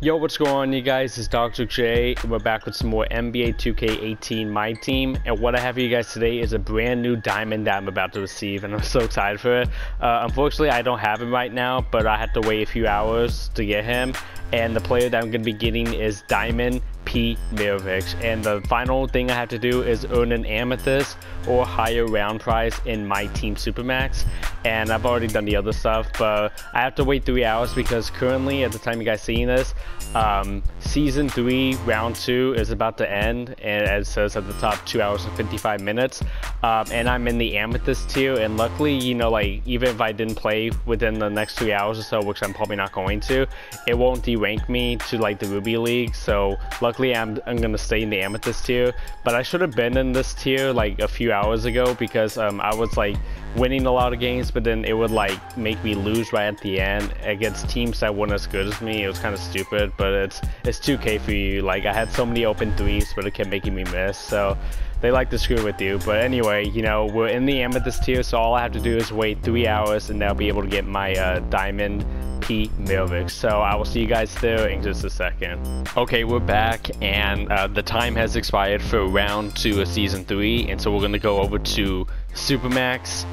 Yo, what's going on, you guys? It's Dr. J. And we're back with some more NBA 2K18 My Team. And what I have for you guys today is a brand new diamond that I'm about to receive, and I'm so excited for it. Uh, unfortunately, I don't have him right now, but I have to wait a few hours to get him. And the player that I'm going to be getting is Diamond P. Maravich. And the final thing I have to do is earn an Amethyst or higher round prize in my team Supermax. And I've already done the other stuff, but I have to wait three hours because currently, at the time you guys seeing this, um, season three, round two is about to end, and it says at the top, two hours and 55 minutes. Um, and I'm in the Amethyst tier, and luckily, you know, like even if I didn't play within the next three hours or so, which I'm probably not going to, it won't derank me to like the Ruby League. So luckily, I'm I'm gonna stay in the Amethyst tier. But I should have been in this tier like a few hours ago because um, I was like winning a lot of games, but then it would like make me lose right at the end against teams that weren't as good as me. It was kind of stupid, but it's it's 2K for you. Like I had so many open threes, but it kept making me miss. So they like to screw with you. But anyway, you know we're in the amethyst tier, so all I have to do is wait three hours, and I'll be able to get my uh, diamond. P. Maravich. So I will see you guys there in just a second. Okay, we're back and uh, the time has expired for round two of season three. And so we're gonna go over to Supermax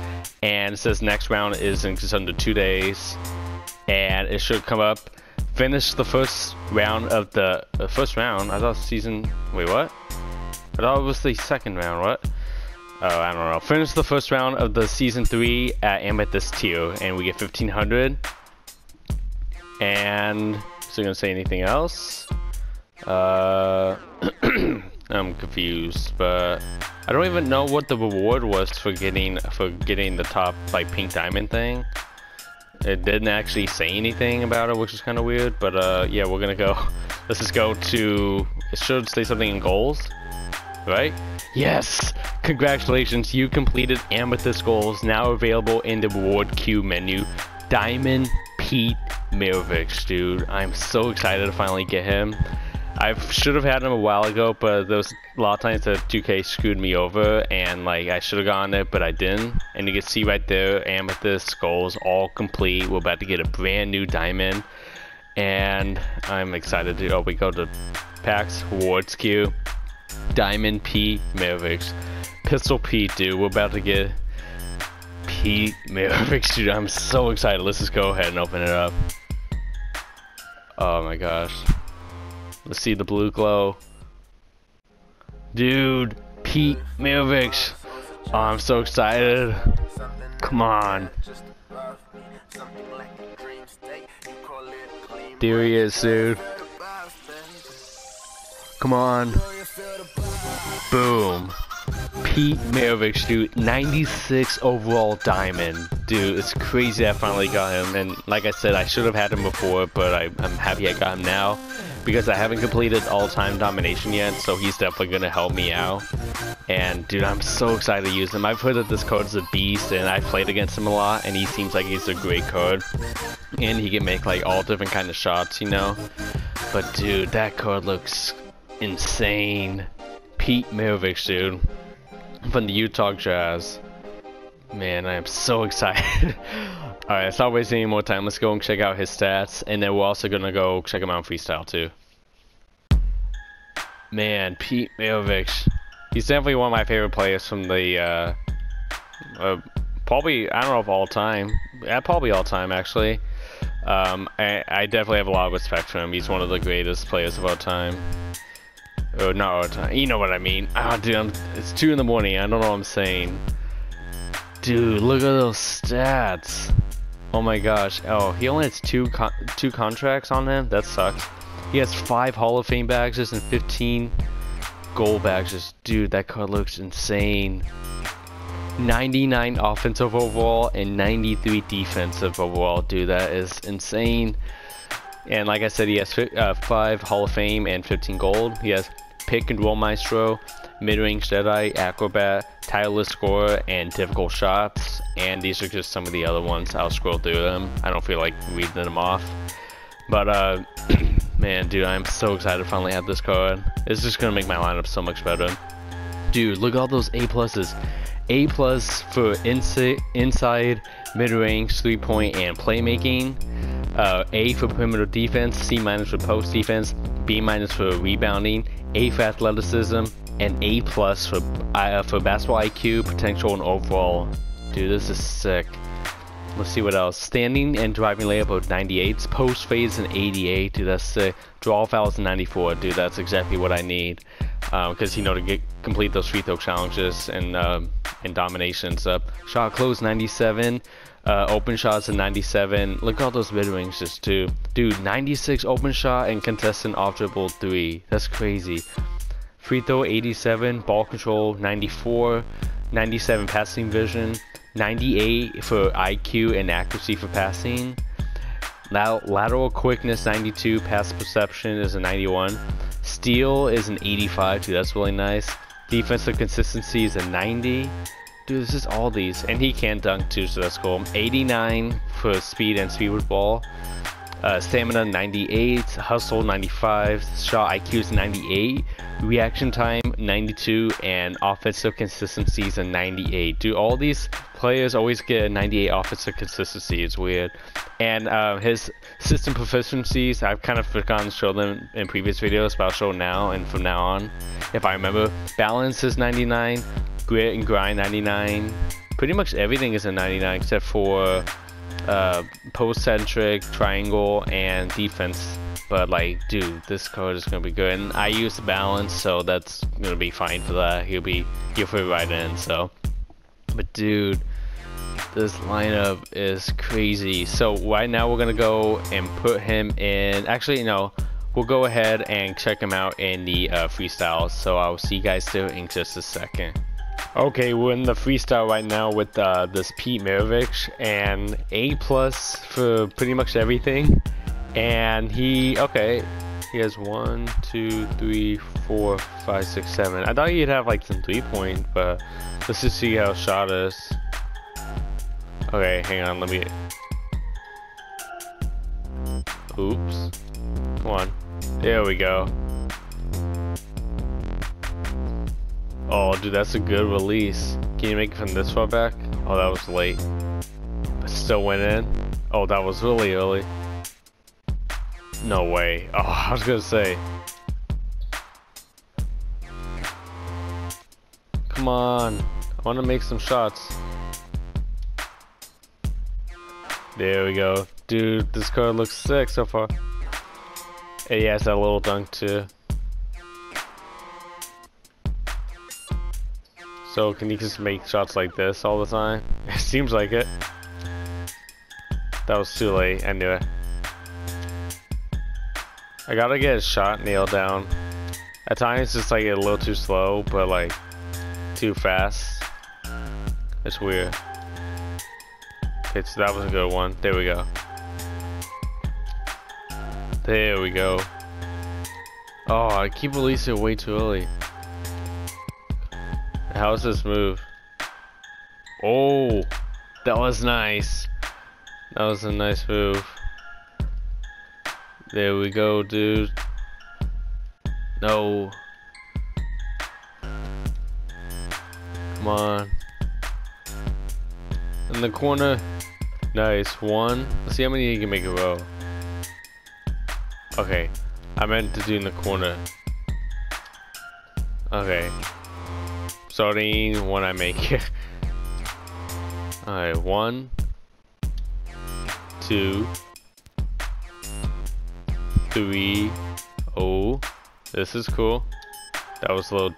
and it says next round is in just under two days. And it should come up. Finish the first round of the, the first round. I thought season, wait what? Thought it was the second round, what? Oh, I don't know. Finish the first round of the season three at Amethyst tier, and we get 1500. And is it gonna say anything else? Uh, I'm confused, but I don't even know what the reward was for getting for getting the top like pink diamond thing. It didn't actually say anything about it, which is kind of weird. But uh, yeah, we're gonna go. Let's just go to. It should say something in goals, right? Yes! Congratulations, you completed Amethyst goals. Now available in the reward queue menu. Diamond Pete Maravich, dude. I'm so excited to finally get him. I should have had him a while ago, but there was a lot of times that 2K screwed me over, and like I should have gotten it, but I didn't. And you can see right there, Amethyst Skulls all complete. We're about to get a brand new diamond, and I'm excited to. Oh, we go to packs, awards queue, Diamond P Maravich, Pistol Pete, dude. We're about to get Pete Maravich, dude. I'm so excited. Let's just go ahead and open it up. Oh my gosh. Let's see the blue glow. Dude, Pete Maravich. Oh, I'm so excited. Come on. There he is, dude. Come on. Boom. Pete Maravich, dude. 96 overall diamond. Dude, it's crazy I finally got him. And like I said, I should have had him before, but I, I'm happy I got him now because I haven't completed all-time domination yet, so he's definitely gonna help me out. And dude, I'm so excited to use him. I've heard that this card is a beast, and I've played against him a lot, and he seems like he's a great card. And he can make like all different kind of shots, you know. But dude, that card looks insane. Pete Maravich, dude, from the Utah Jazz. Man, I am so excited. Alright, let's not waste any more time. Let's go and check out his stats. And then we're also going to go check him out in freestyle too. Man, Pete Maravich. He's definitely one of my favorite players from the, uh, uh, probably, I don't know if all time. Yeah, probably all time actually. Um, I, I definitely have a lot of respect for him. He's one of the greatest players of all time. Oh, not all time. You know what I mean. Ah, oh, dude, I'm, it's 2 in the morning. I don't know what I'm saying. Dude, look at those stats. Oh my gosh. Oh, he only has two con two contracts on him? That sucks. He has five Hall of Fame badges and 15 gold badges. Dude, that card looks insane. 99 offensive overall and 93 defensive overall. Dude, that is insane. And like I said, he has uh, 5 Hall of Fame and 15 gold. He has Pick and Roll Maestro, Mid-Range Jedi, Acrobat, Tireless Scorer, and Difficult Shots. And these are just some of the other ones. I'll scroll through them. I don't feel like reading them off. But, uh, man, dude, I'm so excited to finally have this card. It's just to make my lineup so much better. Dude, look at all those A pluses. A plus for insi inside, mid-range, three-point, and playmaking. Uh, A for perimeter defense, C minus for post defense, B minus for rebounding, A for athleticism, and A plus for uh, for basketball IQ, potential, and overall. Dude, this is sick. Let's see what else. Standing and driving layup of 98s, post fade and 88. Dude, that's sick. Draw fouls 94. Dude, that's exactly what I need. Because um, you know to get complete those free throw challenges and um, and dominations. Shot close 97. Uh, open shots at 97. Look at all those mid ranges too. Dude, 96 open shot and contestant off dribble 3. That's crazy. Free throw 87. Ball control 94. 97 passing vision. 98 for IQ and accuracy for passing. Now, Lateral quickness 92. Pass perception is a 91. Steal is an 85 too. That's really nice. Defensive consistency is a 90. Dude, this is all these. And he can dunk too, so that's cool. 89 for speed and speed with ball. Uh, stamina 98, hustle 95, shot IQ is 98, reaction time 92, and offensive consistency is a 98. Do all these players always get a 98 offensive consistency? It's weird. And uh, his system proficiencies, I've kind of forgotten to show them in previous videos, but I'll show now and from now on, if I remember. Balance is 99, Grit and Grind 99. Pretty much everything is a 99 except for uh, post-centric, triangle, and defense. But like, dude, this card is gonna be good. And I use balance, so that's gonna be fine for that. He'll be he'll fit right in. So, but dude, this lineup is crazy. So right now we're gonna go and put him in. Actually, no, we'll go ahead and check him out in the uh, freestyle. So I'll see you guys there in just a second. Okay, we're in the freestyle right now with uh, this Pete Maravich and A plus for pretty much everything. And he, okay, he has one, two, three, four, five, six, seven. I thought he'd have like some three point, but let's just see how shot is. Okay, hang on, let me. Oops. Come on. There we go. Oh, dude, that's a good release. Can you make it from this far back? Oh, that was late. But still went in. Oh, that was really early. No way. Oh, I was gonna say. Come on. I want to make some shots. There we go. Dude, this card looks sick so far. Hey, he has that little dunk too. So can you just make shots like this all the time? It seems like it. That was too late, I knew it. I gotta get a shot nailed down. At times it's just like a little too slow, but like too fast. It's weird. Okay, so that was a good one. There we go. There we go. Oh, I keep releasing it way too early. How's this move? Oh, that was nice. That was a nice move. There we go, dude. No. Come on. In the corner. Nice. One. Let's see how many you can make a row. Okay. I meant to do in the corner. Okay starting when I make it. Alright, one, two, three. Oh, this is cool. That was a little.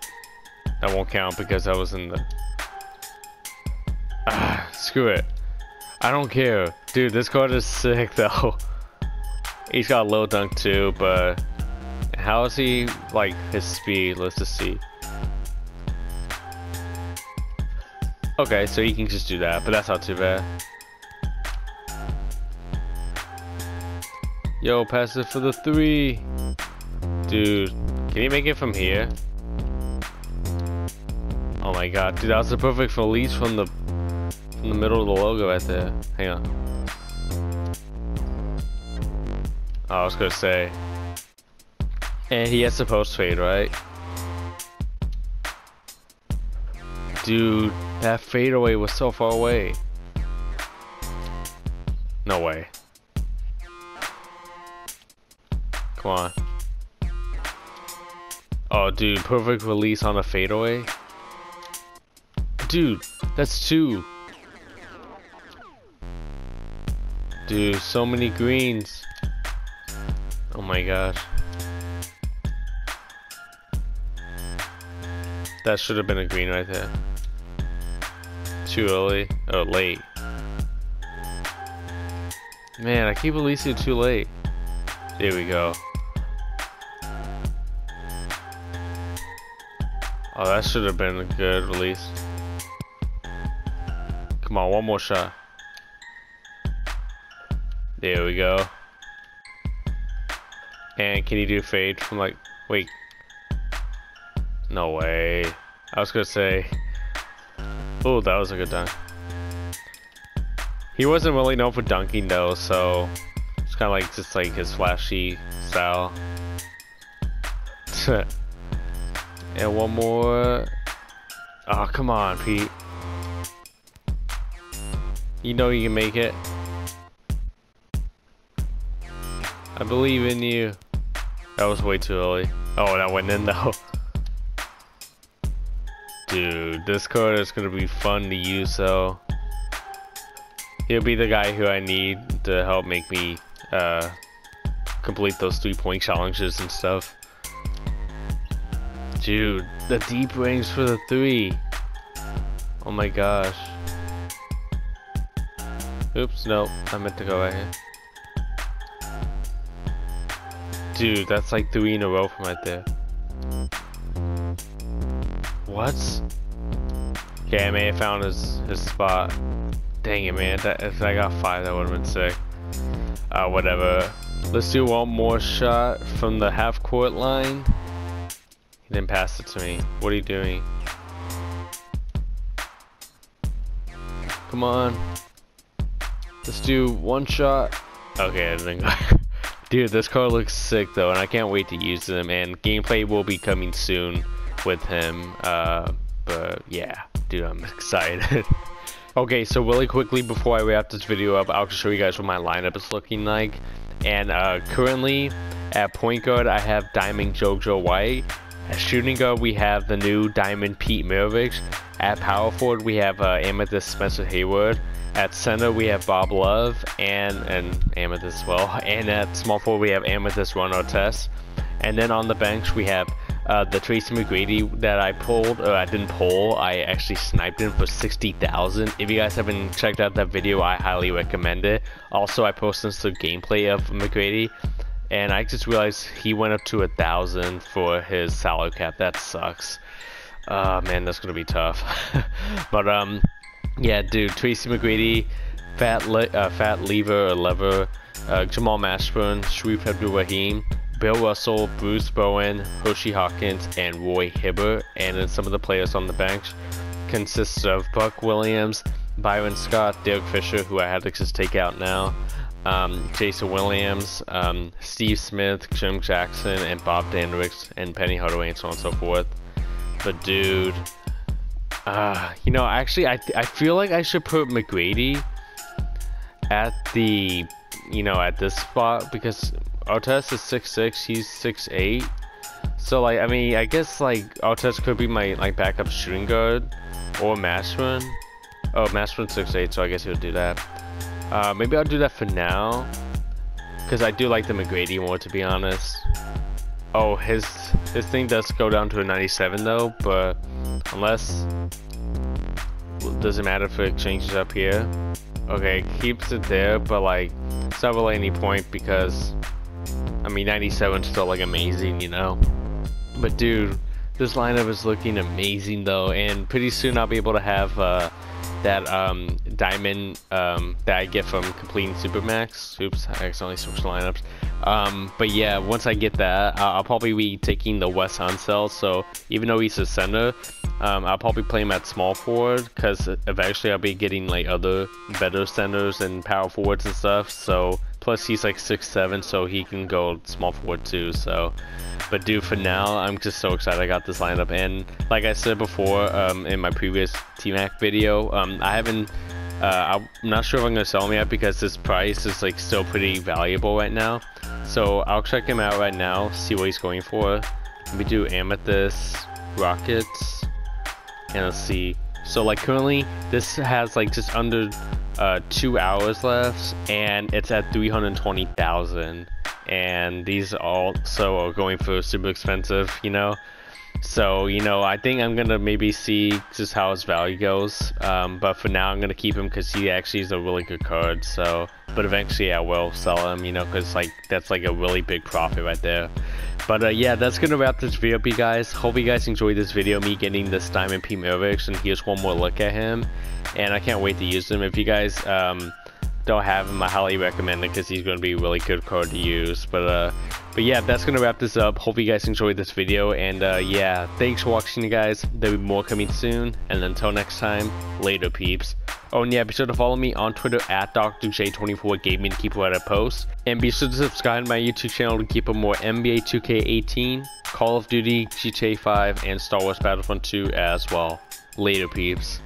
That won't count because I was in the. Ah, screw it. I don't care. Dude, this card is sick though. He's got a low dunk too, but how is he like his speed? Let's just see. Okay, so you can just do that, but that's not too bad. Yo, pass it for the three. Dude, can you make it from here? Oh my god, dude, that was the perfect release from the from the middle of the logo right there. Hang on. Oh, I was gonna say. And he has the post fade, right? Dude, that fadeaway was so far away. No way. Come on. Oh, dude, perfect release on a fadeaway. Dude, that's two. Dude, so many greens. Oh my gosh. That should have been a green right there. Too early. Oh, late. Man, I keep releasing too late. There we go. Oh, that should have been a good release. Come on, one more shot. There we go. And can you do fade from like, wait. No way. I was gonna say. Oh, that was a good dunk. He wasn't really known for dunking though, so it's kind of like just like his flashy style. and one more. Oh, come on, Pete. You know you can make it. I believe in you. That was way too early. Oh, that went in though. Dude, this card is gonna be fun to use though. He'll be the guy who I need to help make me uh, complete those three point challenges and stuff. Dude, the deep range for the three. Oh my gosh. Oops, no, I meant to go right here. Dude, that's like three in a row from right there. What? Okay, I may have found his, his spot. Dang it, man. That, if I got five, that would have been sick. Uh, whatever. Let's do one more shot from the half court line. He didn't pass it to me. What are you doing? Come on. Let's do one shot. Okay, I. Dude, this car looks sick though, and I can't wait to use them, And gameplay will be coming soon with him. Uh, but yeah, dude, I'm excited. Okay, so really quickly before I wrap this video up, I'll just show you guys what my lineup is looking like. And uh, currently, at point guard, I have Diamond JoJo White. At shooting guard, we have the new Diamond Pete Maravich. At power forward, we have uh, Amethyst Spencer Haywood. At center, we have Bob Love and, and Amethyst as well. And at small forward, we have Amethyst Ron Artest. And then on the bench, we have uh, the Tracy McGrady that I pulled, or I didn't pull, I actually sniped him for 60,000. If you guys haven't checked out that video, I highly recommend it. Also, I posted some gameplay of McGrady, and I just realized he went up to a thousand for his salary cap. That sucks. Uh, man, that's gonna be tough. but um, yeah, dude, Tracy McGrady, Fat Le uh, Fat Lever or Lever, uh, Jamal Mashburn, Shareef Abdur-Rahim, Bill Russell, Bruce Bowen, Hersey Hawkins, and Roy Hibbert. And then some of the players on the bench consists of Buck Williams, Byron Scott, Derek Fisher, who I had to just take out now, um, Jason Williams, um, Steve Smith, Jim Jackson, and Bob Dandridge, and Penny Hardaway, and so on and so forth. But dude, uh, you know, actually, I, I feel like I should put McGrady at the, you know, at this spot because Artest is six six. he's six eight. So like, I mean, I guess like Artest could be my like backup shooting guard or Mashburn. Oh, Mashburn's six eight, so I guess he'll do that. Uh, maybe I'll do that for now, because I do like the McGrady more, to be honest. Oh, his his thing does go down to a 97 though, but unless doesn't matter if it changes up here. Okay, keeps it there, but like it's not really any point because I mean, 97 still like amazing, you know? But dude, this lineup is looking amazing though, and pretty soon I'll be able to have uh, that um, diamond um, that I get from completing Supermax. Oops, I accidentally switched lineups. Um, but yeah, once I get that, I'll, probably be taking the Wes Unseld. So even though he's a center, um, I'll probably play him at small forward because eventually I'll be getting like other better centers and power forwards and stuff. So Plus he's like six seven, so he can go small forward too. So, but dude, for now, I'm just so excited I got this lineup. And like I said before um, in my previous T-Mac video, um, I haven't. Uh, I'm not sure if I'm gonna sell him yet because this price is like still pretty valuable right now. So I'll check him out right now, see what he's going for. We do Amethyst, Rockets, and let's see. So like currently, this has like just under uh, two hours left, and it's at 320,000. And these also are going for super expensive, you know. So, you know, I think I'm going to maybe see just how his value goes. Um, but for now, I'm going to keep him because he actually is a really good card. So, but eventually I will sell him, you know, because like that's like a really big profit right there. But uh, yeah, that's going to wrap this video up, you guys. Hope you guys enjoyed this video, me getting this Diamond P Maravich. And here's one more look at him. And I can't wait to use him. If you guys... Um, don't have him, I highly recommend it because he's going to be a really good card to use. But uh, but yeah, that's going to wrap this up. Hope you guys enjoyed this video. And uh, yeah, thanks for watching, you guys. There'll be more coming soon. And until next time, later, peeps. Oh, and yeah, be sure to follow me on Twitter at DrJay24 Gaming to keep with posts. And be sure to subscribe to my YouTube channel to keep up more NBA 2K18, Call of Duty, GTA 5, and Star Wars Battlefront 2 as well. Later, peeps.